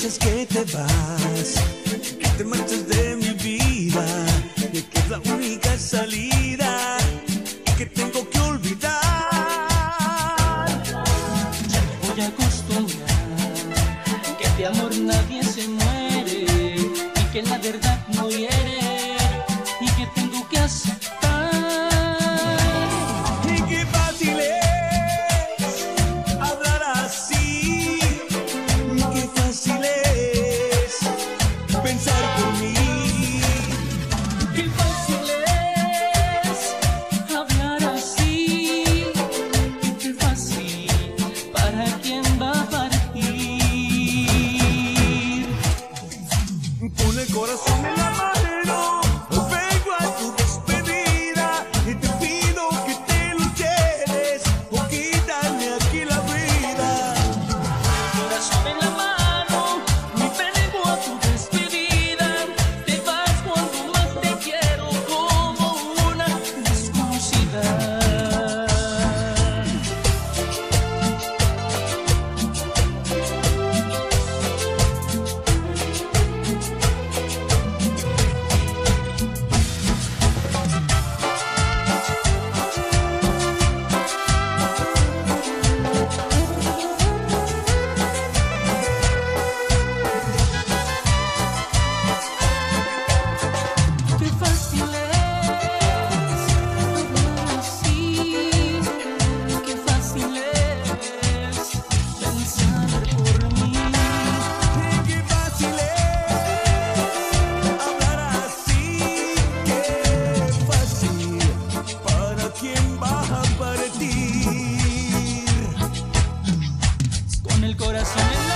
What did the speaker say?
Que te vas, que te marchas de mi vida, y que es la única salida que tengo que olvidar. Ya me voy a acostumbrar que de amor nadie se muere y que la verdad no hiere pensar por mí. Qué fácil es hablar así, qué fácil para quien va a partir. Con el corazón compartir. Con el corazón